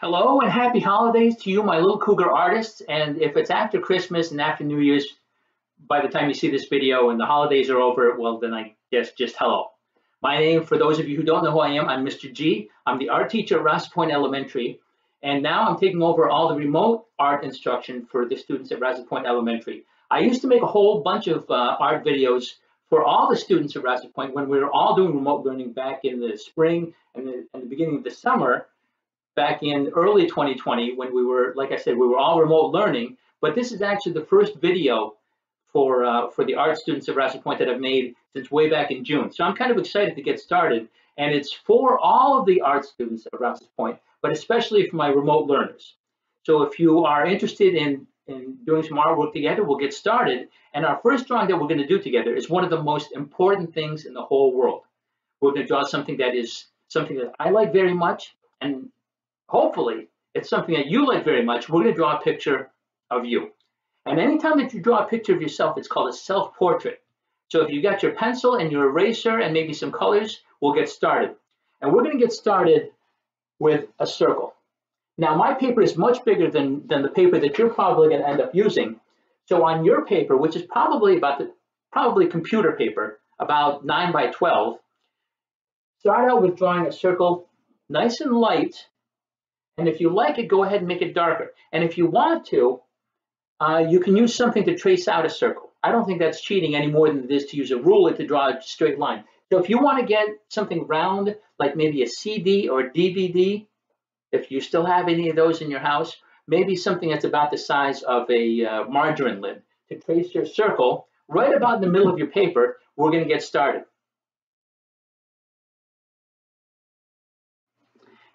Hello and happy holidays to you, my little cougar artists. And if it's after Christmas and after New Year's, by the time you see this video and the holidays are over, well, then I guess just hello. My name, for those of you who don't know who I am, I'm Mr. G. I'm the art teacher at Rouses Point Elementary. And now I'm taking over all the remote art instruction for the students at Rouses Point Elementary. I used to make a whole bunch of uh, art videos for all the students at Rouses Point when we were all doing remote learning back in the spring and the, and the beginning of the summer back in early 2020 when we were, like I said, we were all remote learning. But this is actually the first video for uh, for the art students of Rouses Point that I've made since way back in June. So I'm kind of excited to get started. And it's for all of the art students at Rouses Point, but especially for my remote learners. So if you are interested in, in doing some artwork together, we'll get started. And our first drawing that we're going to do together is one of the most important things in the whole world. We're going to draw something that is something that I like very much and hopefully it's something that you like very much, we're going to draw a picture of you. And anytime that you draw a picture of yourself, it's called a self-portrait. So if you got your pencil and your eraser and maybe some colors, we'll get started. And we're going to get started with a circle. Now my paper is much bigger than, than the paper that you're probably going to end up using. So on your paper, which is probably about the probably computer paper, about 9 by 12, start out with drawing a circle nice and light and if you like it, go ahead and make it darker. And if you want to, uh, you can use something to trace out a circle. I don't think that's cheating any more than it is to use a ruler to draw a straight line. So if you want to get something round, like maybe a CD or a DVD, if you still have any of those in your house, maybe something that's about the size of a uh, margarine lid, to trace your circle right about in the middle of your paper, we're going to get started.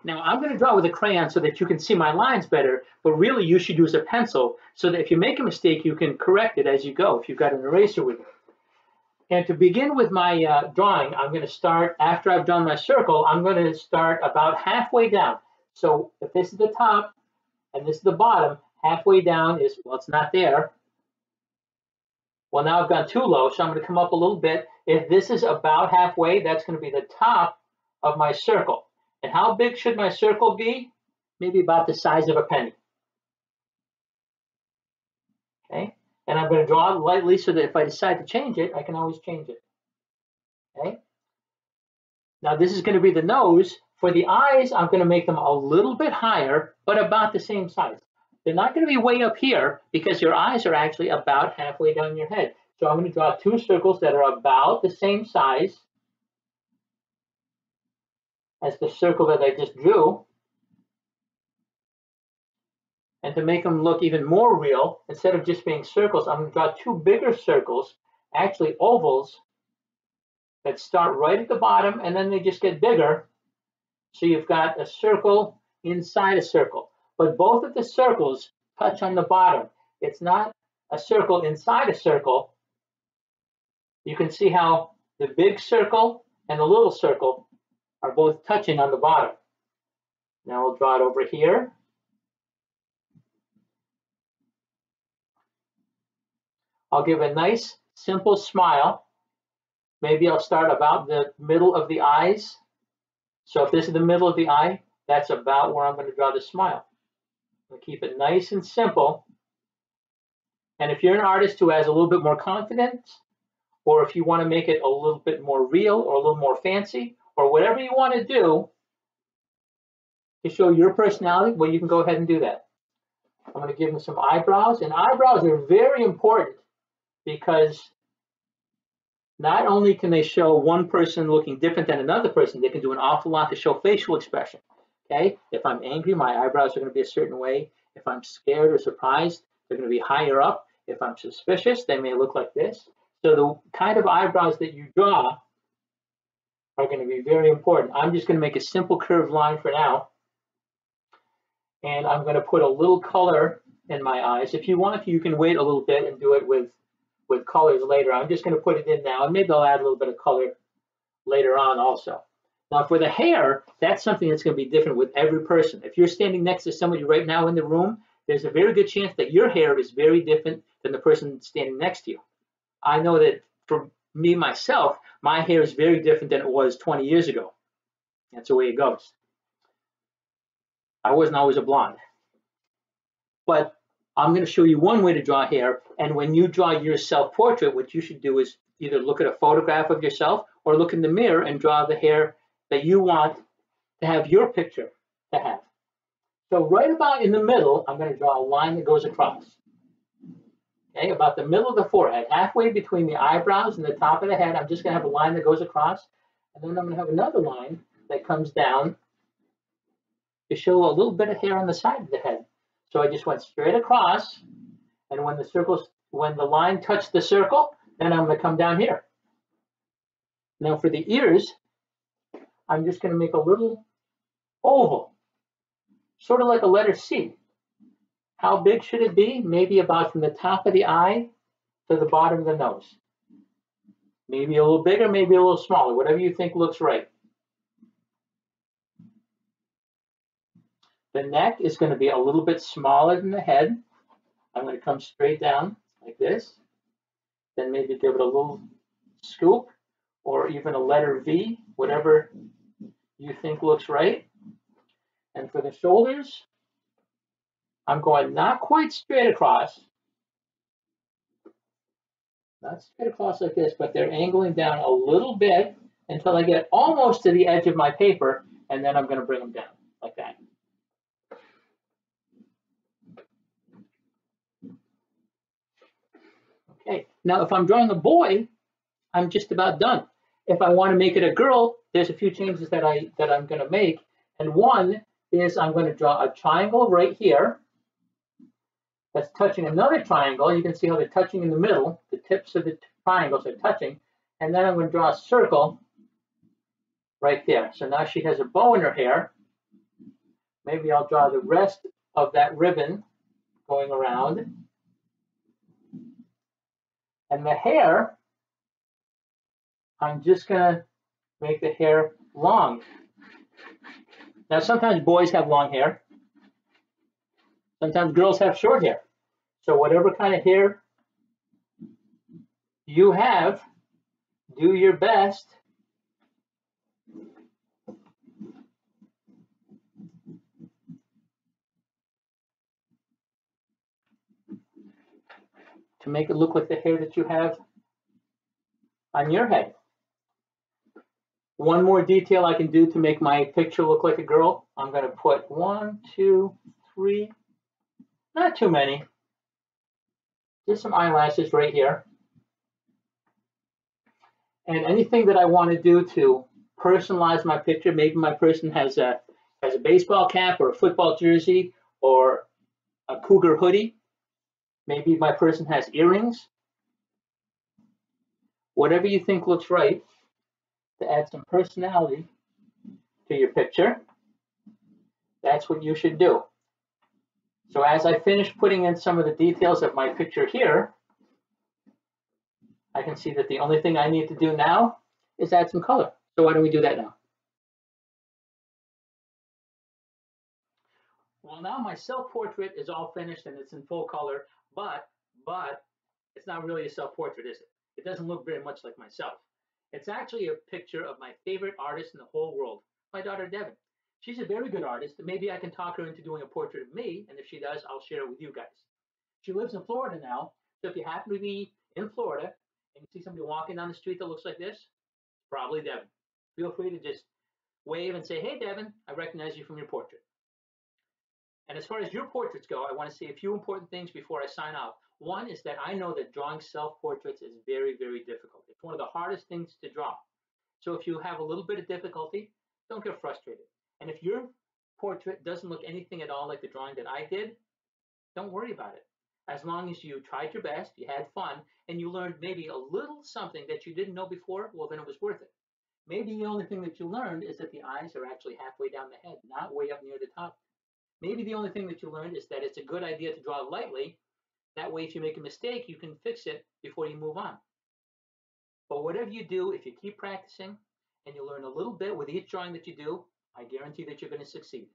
Now I'm going to draw with a crayon so that you can see my lines better, but really you should use a pencil so that if you make a mistake, you can correct it as you go if you've got an eraser with you. And to begin with my uh, drawing, I'm going to start, after I've done my circle, I'm going to start about halfway down. So if this is the top and this is the bottom, halfway down is, well, it's not there. Well, now I've gone too low, so I'm going to come up a little bit. If this is about halfway, that's going to be the top of my circle. And how big should my circle be? Maybe about the size of a penny. Okay, and I'm going to draw it lightly so that if I decide to change it, I can always change it. Okay, now this is going to be the nose. For the eyes, I'm going to make them a little bit higher, but about the same size. They're not going to be way up here because your eyes are actually about halfway down your head. So I'm going to draw two circles that are about the same size as the circle that I just drew. And to make them look even more real, instead of just being circles, I'm going to draw two bigger circles, actually ovals, that start right at the bottom and then they just get bigger. So you've got a circle inside a circle. But both of the circles touch on the bottom. It's not a circle inside a circle. You can see how the big circle and the little circle are both touching on the bottom. Now we'll draw it over here. I'll give a nice, simple smile. Maybe I'll start about the middle of the eyes. So if this is the middle of the eye, that's about where I'm going to draw the smile. I'll keep it nice and simple. And if you're an artist who has a little bit more confidence, or if you want to make it a little bit more real or a little more fancy, or whatever you want to do to show your personality, well, you can go ahead and do that. I'm going to give them some eyebrows, and eyebrows are very important because not only can they show one person looking different than another person, they can do an awful lot to show facial expression. Okay, if I'm angry, my eyebrows are going to be a certain way. If I'm scared or surprised, they're going to be higher up. If I'm suspicious, they may look like this. So the kind of eyebrows that you draw are going to be very important. I'm just going to make a simple curved line for now. And I'm going to put a little color in my eyes. If you want you can wait a little bit and do it with, with colors later. I'm just going to put it in now, and maybe I'll add a little bit of color later on also. Now for the hair, that's something that's going to be different with every person. If you're standing next to somebody right now in the room, there's a very good chance that your hair is very different than the person standing next to you. I know that for me myself, my hair is very different than it was 20 years ago. That's the way it goes. I wasn't always a blonde. But I'm going to show you one way to draw hair. And when you draw your self-portrait, what you should do is either look at a photograph of yourself or look in the mirror and draw the hair that you want to have your picture to have. So right about in the middle, I'm going to draw a line that goes across. Okay, about the middle of the forehead, halfway between the eyebrows and the top of the head, I'm just going to have a line that goes across. And then I'm going to have another line that comes down to show a little bit of hair on the side of the head. So I just went straight across, and when the circles, when the line touched the circle, then I'm going to come down here. Now for the ears, I'm just going to make a little oval, sort of like a letter C. How big should it be? Maybe about from the top of the eye to the bottom of the nose. Maybe a little bigger, maybe a little smaller, whatever you think looks right. The neck is going to be a little bit smaller than the head. I'm going to come straight down like this. Then maybe give it a little scoop or even a letter V, whatever you think looks right. And for the shoulders, I'm going not quite straight across, not straight across like this, but they're angling down a little bit until I get almost to the edge of my paper, and then I'm going to bring them down like that. Okay, now if I'm drawing a boy, I'm just about done. If I want to make it a girl, there's a few changes that I that I'm going to make, and one is I'm going to draw a triangle right here that's touching another triangle. You can see how they're touching in the middle. The tips of the triangles are touching, and then I'm going to draw a circle right there. So now she has a bow in her hair. Maybe I'll draw the rest of that ribbon going around. And the hair, I'm just going to make the hair long. Now, sometimes boys have long hair. Sometimes girls have short hair. So whatever kind of hair you have, do your best to make it look like the hair that you have on your head. One more detail I can do to make my picture look like a girl. I'm going to put one, two, three, not too many. Just some eyelashes right here. And anything that I want to do to personalize my picture, maybe my person has a has a baseball cap or a football jersey or a cougar hoodie. Maybe my person has earrings. Whatever you think looks right to add some personality to your picture, that's what you should do. So as I finish putting in some of the details of my picture here, I can see that the only thing I need to do now is add some color. So why don't we do that now? Well, now my self-portrait is all finished and it's in full color. But, but, it's not really a self-portrait, is it? It doesn't look very much like myself. It's actually a picture of my favorite artist in the whole world, my daughter Devin. She's a very good artist. Maybe I can talk her into doing a portrait of me, and if she does, I'll share it with you guys. She lives in Florida now, so if you happen to be in Florida and you see somebody walking down the street that looks like this, probably Devin. Feel free to just wave and say, hey, Devin, I recognize you from your portrait. And as far as your portraits go, I want to say a few important things before I sign off. One is that I know that drawing self-portraits is very, very difficult. It's one of the hardest things to draw. So if you have a little bit of difficulty, don't get frustrated. And if your portrait doesn't look anything at all like the drawing that I did, don't worry about it. As long as you tried your best, you had fun, and you learned maybe a little something that you didn't know before, well, then it was worth it. Maybe the only thing that you learned is that the eyes are actually halfway down the head, not way up near the top. Maybe the only thing that you learned is that it's a good idea to draw lightly. That way, if you make a mistake, you can fix it before you move on. But whatever you do, if you keep practicing and you learn a little bit with each drawing that you do, I guarantee that you're going to succeed.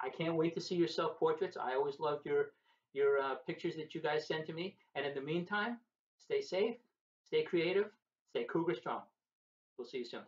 I can't wait to see your self-portraits. I always loved your your uh, pictures that you guys send to me. And in the meantime, stay safe, stay creative, stay cougar strong. We'll see you soon.